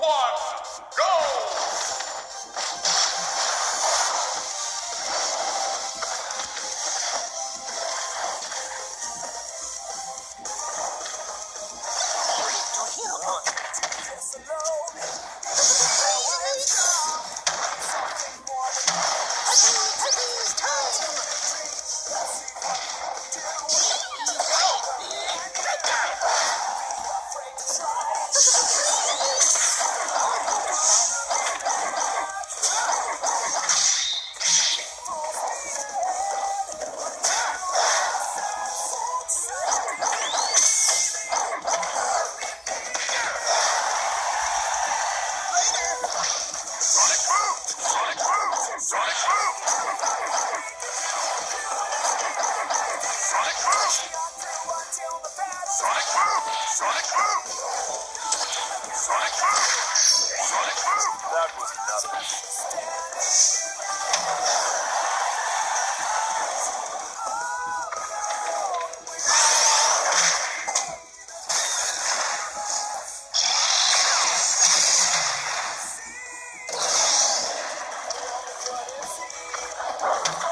Go! Sonic boom! Sonic boom! Sonic boom! That was nothing. Thank